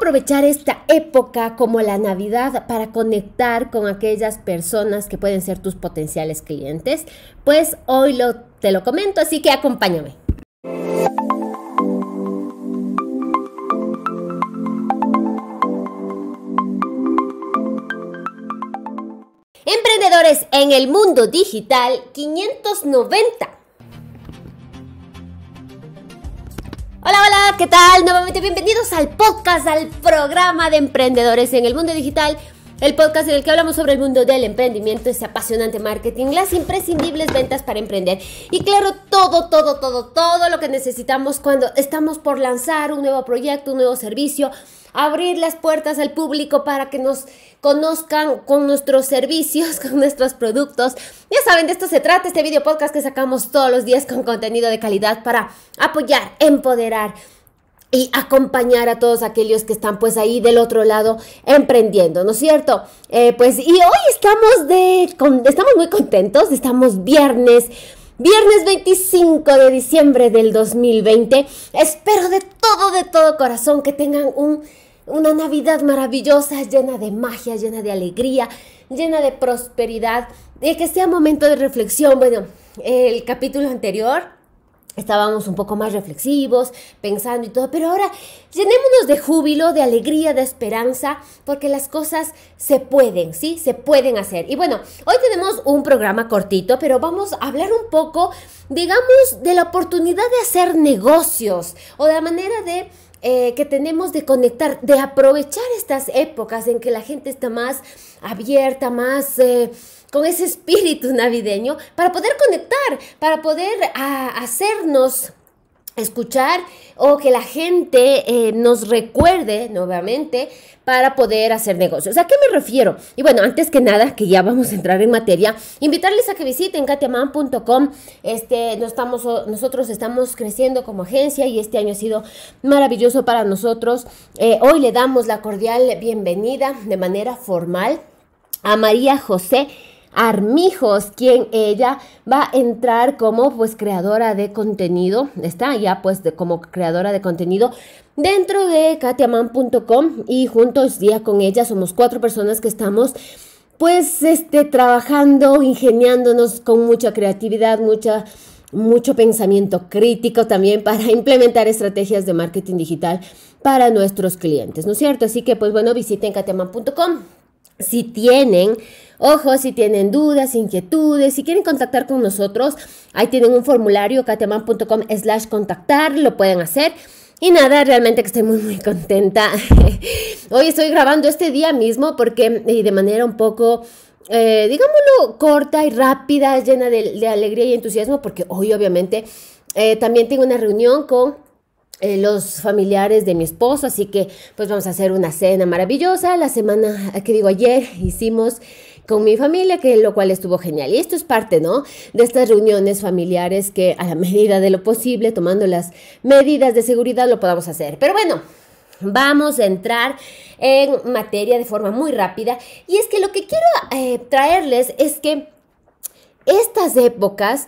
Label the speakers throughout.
Speaker 1: aprovechar esta época como la Navidad para conectar con aquellas personas que pueden ser tus potenciales clientes? Pues hoy te lo comento, así que acompáñame. Emprendedores en el mundo digital 590. Hola, hola, ¿qué tal? Nuevamente bienvenidos al podcast, al programa de emprendedores en el mundo digital. El podcast en el que hablamos sobre el mundo del emprendimiento, ese apasionante marketing, las imprescindibles ventas para emprender y claro, todo, todo, todo, todo lo que necesitamos cuando estamos por lanzar un nuevo proyecto, un nuevo servicio, abrir las puertas al público para que nos conozcan con nuestros servicios, con nuestros productos. Ya saben, de esto se trata este video podcast que sacamos todos los días con contenido de calidad para apoyar, empoderar y acompañar a todos aquellos que están pues ahí del otro lado emprendiendo, ¿no es cierto? Eh, pues y hoy estamos de, estamos muy contentos, estamos viernes Viernes 25 de diciembre del 2020. Espero de todo, de todo corazón que tengan un, una Navidad maravillosa, llena de magia, llena de alegría, llena de prosperidad, y que sea momento de reflexión. Bueno, el capítulo anterior estábamos un poco más reflexivos, pensando y todo, pero ahora llenémonos de júbilo, de alegría, de esperanza, porque las cosas se pueden, ¿sí? Se pueden hacer. Y bueno, hoy tenemos un programa cortito, pero vamos a hablar un poco, digamos, de la oportunidad de hacer negocios o de la manera de... Eh, que tenemos de conectar, de aprovechar estas épocas en que la gente está más abierta, más... Eh, con ese espíritu navideño para poder conectar, para poder ah, hacernos escuchar o que la gente eh, nos recuerde nuevamente para poder hacer negocios. ¿A qué me refiero? Y bueno, antes que nada, que ya vamos a entrar en materia, invitarles a que visiten katiaman.com. Este, no estamos, nosotros estamos creciendo como agencia y este año ha sido maravilloso para nosotros. Eh, hoy le damos la cordial bienvenida de manera formal a María José Armijos, quien ella va a entrar como pues creadora de contenido, está ya pues como creadora de contenido dentro de katiaman.com y juntos día con ella somos cuatro personas que estamos pues este trabajando, ingeniándonos con mucha creatividad, mucha mucho pensamiento crítico también para implementar estrategias de marketing digital para nuestros clientes, ¿no es cierto? Así que pues bueno, visiten katiaman.com si tienen Ojo, si tienen dudas, inquietudes, si quieren contactar con nosotros, ahí tienen un formulario, kateman.com slash contactar, lo pueden hacer. Y nada, realmente que estoy muy, muy contenta. Hoy estoy grabando este día mismo porque de manera un poco, eh, digámoslo, corta y rápida, llena de, alegría y entusiasmo, porque hoy obviamente eh, también tengo una reunión con eh, los familiares de mi esposo, así que pues vamos a hacer una cena maravillosa. La semana, que digo ayer, hicimos con mi familia, que lo cual estuvo genial. Y esto es parte, ¿no? De estas reuniones familiares que a la medida de lo posible, tomando las medidas de seguridad, lo podamos hacer. Pero bueno, Vamos a entrar en materia de forma muy rápida y es que lo que quiero eh, traerles es que estas épocas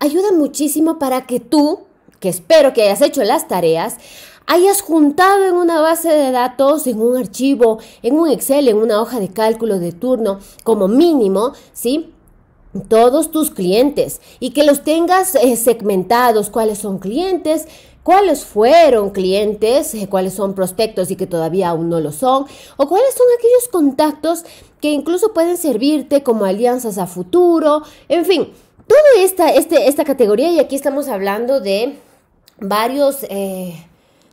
Speaker 1: ayudan muchísimo para que tú, que espero que hayas hecho las tareas, hayas juntado en una base de datos, en un archivo, en un Excel, en una hoja de cálculo de turno, como mínimo, ¿sí? Todos tus clientes. Y que los tengas eh, segmentados, cuáles son clientes, cuáles fueron clientes, eh, cuáles son prospectos y que todavía aún no lo son, o cuáles son aquellos contactos que incluso pueden servirte como alianzas a futuro, en fin, toda esta, este, esta categoría y aquí estamos hablando de varios... Eh,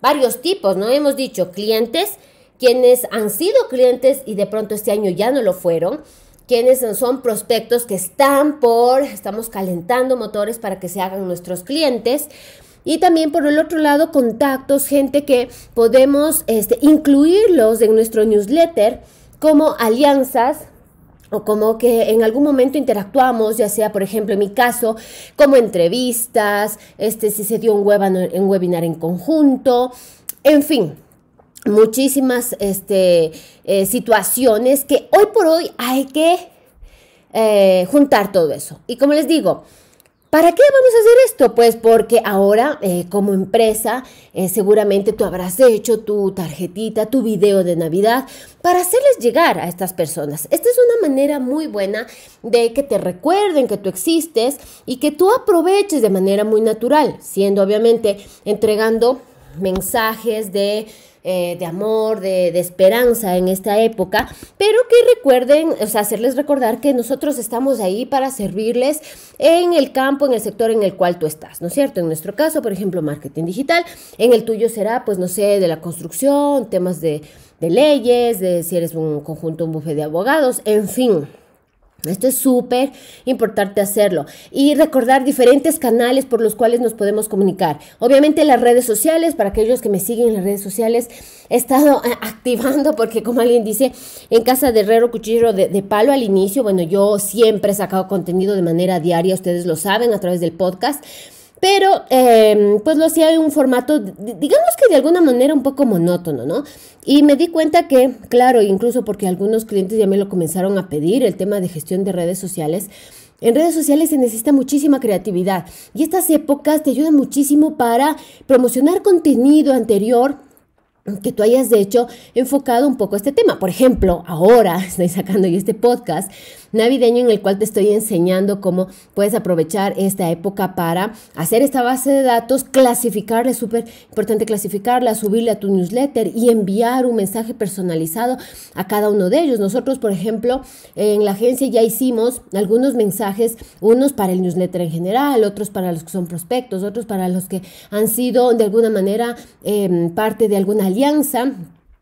Speaker 1: varios tipos, ¿no? Hemos dicho clientes, quienes han sido clientes y de pronto este año ya no lo fueron, quienes son prospectos que están por, estamos calentando motores para que se hagan nuestros clientes. Y también por el otro lado, contactos, gente que podemos este, incluirlos en nuestro newsletter como alianzas o como que en algún momento interactuamos, ya sea, por ejemplo, en mi caso, como entrevistas, este, si se dio un webinar, un webinar en conjunto, en fin, muchísimas este, eh, situaciones que hoy por hoy hay que eh, juntar todo eso. Y como les digo, ¿Para qué vamos a hacer esto? Pues porque ahora eh, como empresa eh, seguramente tú habrás hecho tu tarjetita, tu video de Navidad para hacerles llegar a estas personas. Esta es una manera muy buena de que te recuerden que tú existes y que tú aproveches de manera muy natural, siendo obviamente entregando mensajes de eh, de amor, de, esperanza en esta época, pero que recuerden, o sea, hacerles recordar que nosotros estamos ahí para servirles en el campo, en el sector en el cual tú estás, ¿no es cierto? En nuestro caso, por ejemplo, marketing digital, en el tuyo será, pues, no sé, de la construcción, temas de, de leyes, de si eres un conjunto, un bufete de abogados, en fin. Esto es súper importante hacerlo y recordar diferentes canales por los cuales nos podemos comunicar. Obviamente las redes sociales, para aquellos que me siguen en las redes sociales, he estado activando porque como alguien dice, en casa de Herrero Cuchillo de, de, Palo al inicio, bueno, yo siempre he sacado contenido de manera diaria, ustedes lo saben, a través del podcast. Pero em, pues lo hacía en un formato, digamos que de alguna manera un poco monótono, ¿no? Y me di cuenta que, claro, incluso porque algunos clientes ya me lo comenzaron a pedir, el tema de gestión de redes sociales, en redes sociales se necesita muchísima creatividad y estas épocas te ayudan muchísimo para promocionar contenido anterior que tú hayas de hecho enfocado un poco este tema. Por ejemplo, ahora estoy sacando yo este podcast navideño en el cual te estoy enseñando cómo puedes aprovechar esta época para hacer esta base de datos, clasificarla, es súper importante clasificarla, subirle a tu newsletter y enviar un mensaje personalizado a cada uno de ellos. Nosotros, por ejemplo, en la agencia ya hicimos algunos mensajes, unos para el newsletter en general, otros para los que son prospectos, otros para los que han sido de alguna manera em, parte de alguna alianza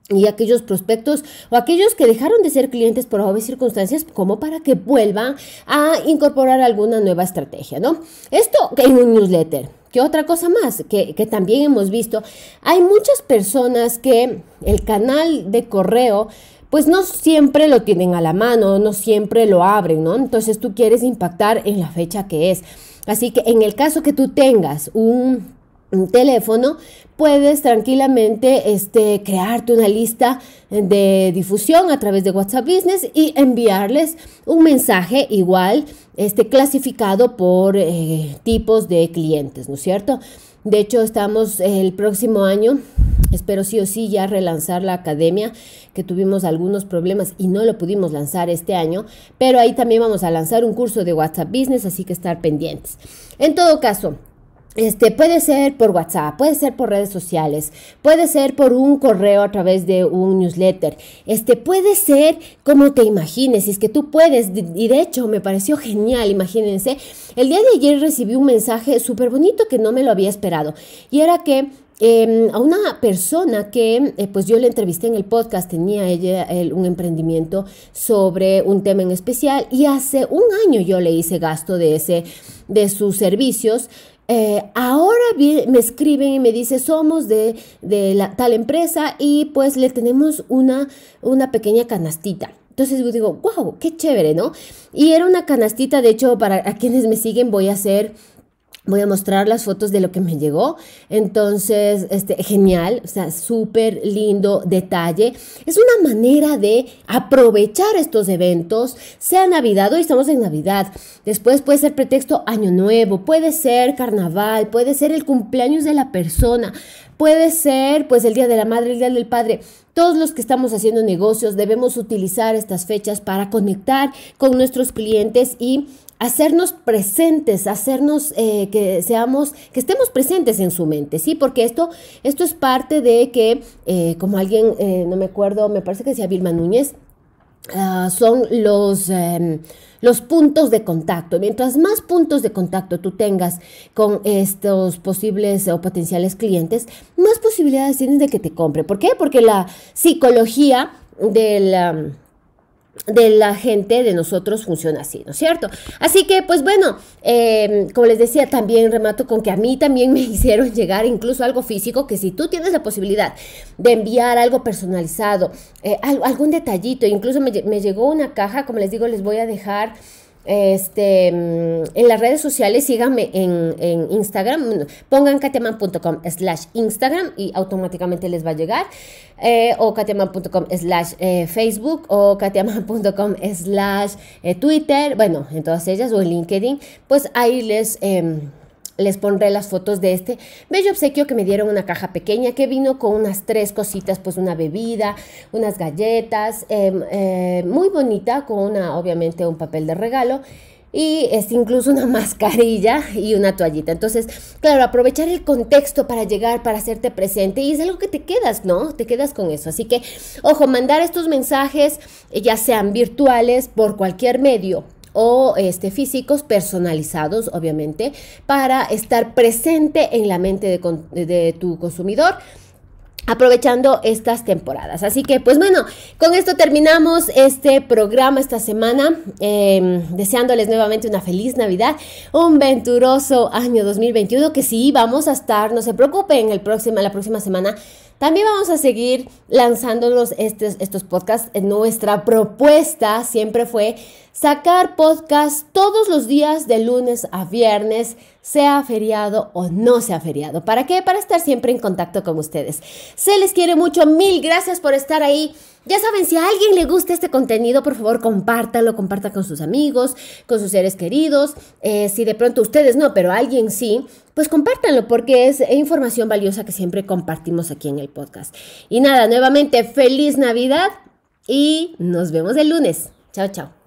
Speaker 1: y aquellos prospectos o aquellos que dejaron de ser clientes por obvias circunstancias como para que vuelvan a incorporar alguna nueva estrategia, ¿no? Esto en un newsletter. ¿Qué otra cosa más que, que también hemos visto? Hay muchas personas que el canal de correo pues no siempre lo tienen a la mano, no siempre lo abren, ¿no? Entonces tú quieres impactar en la fecha que es. Así que en el caso que tú tengas un teléfono, puedes tranquilamente este, crearte una lista de difusión a través de WhatsApp Business y enviarles un mensaje igual este, clasificado por eh, tipos de clientes, ¿no es cierto? De hecho, estamos el próximo año, espero sí o sí ya relanzar la academia, que tuvimos algunos problemas y no lo pudimos lanzar este año, pero ahí también vamos a lanzar un curso de WhatsApp Business, así que estar pendientes. En todo caso, este, puede ser por WhatsApp, puede ser por redes sociales, puede ser por un correo a través de un newsletter, este, puede ser como te imagines, si es que tú puedes, y de hecho me pareció genial, imagínense, el día de ayer recibí un mensaje súper bonito que no me lo había esperado, y era que em, a una persona que eh, pues yo le entrevisté en el podcast, tenía ella un emprendimiento sobre un tema en especial y hace un año yo le hice gasto de ese de sus servicios eh, ahora me escriben y me dice somos de, la, tal empresa y pues le tenemos una, una pequeña canastita. Entonces yo digo, wow, qué chévere, ¿no? Y era una canastita, de hecho, para a quienes me siguen voy a hacer Voy a mostrar las fotos de lo que me llegó. Entonces, este, genial, o sea, súper lindo detalle. Es una manera de aprovechar estos eventos, sea Navidad, hoy estamos en Navidad. Después puede ser pretexto Año Nuevo, puede ser Carnaval, puede ser el cumpleaños de la persona, puede ser pues el Día de la Madre, el Día del Padre. Todos los que estamos haciendo negocios debemos utilizar estas fechas para conectar con nuestros clientes y hacernos presentes, hacernos eh, que seamos, que estemos presentes en su mente, ¿sí? Porque esto, esto es parte de que, eh, como alguien, eh, no me acuerdo, me parece que decía Vilma Núñez, ah, son los, em, los puntos de contacto. Mientras más puntos de contacto tú tengas con estos posibles o potenciales clientes, más posibilidades tienes de que te compre. ¿Por qué? Porque la psicología del de la gente, de nosotros, funciona así, ¿no es cierto? Así que, pues bueno, em, como les decía, también remato con que a mí también me hicieron llegar incluso algo físico, que si tú tienes la posibilidad de enviar algo personalizado, eh, algún detallito, incluso me, me, llegó una caja, como les digo, les voy a dejar este, mm, en las redes sociales, síganme en, Instagram, pongan kateman.com slash Instagram y automáticamente les va a llegar, eh, o kateman.com slash eh, Facebook, o kateman.com slash eh, Twitter, bueno, en todas ellas, o en LinkedIn, pues ahí les... Em, les pondré las fotos de este bello obsequio que me dieron una caja pequeña que vino con unas tres cositas, pues una bebida, unas galletas, em, eh, muy bonita, con una, obviamente, un papel de regalo y es incluso una mascarilla y una toallita. Entonces, claro, aprovechar el contexto para llegar, para hacerte presente y es algo que te quedas, ¿no? Te quedas con eso. Así que, ojo, mandar estos mensajes, ya sean virtuales, por cualquier medio, o este, físicos personalizados, obviamente, para estar presente en la mente de, tu consumidor aprovechando estas temporadas. Así que, pues bueno, con esto terminamos este programa esta semana, em, deseándoles nuevamente una feliz Navidad, un venturoso año 2021, que sí, vamos a estar, no se preocupen, el próximo, la próxima semana también vamos a seguir lanzándonos estos, podcasts. Nuestra propuesta siempre fue sacar podcasts todos los días de lunes a viernes, sea feriado o no sea feriado. ¿Para qué? Para estar siempre en contacto con ustedes. Se les quiere mucho. Mil gracias por estar ahí. Ya saben, si a alguien le gusta este contenido, por favor, compártalo, comparta con sus amigos, con sus seres queridos. Eh, si de pronto ustedes no, pero alguien sí, pues compártanlo porque es información valiosa que siempre compartimos aquí en el podcast. Y nada, nuevamente, feliz Navidad y nos vemos el lunes. Chao, chao.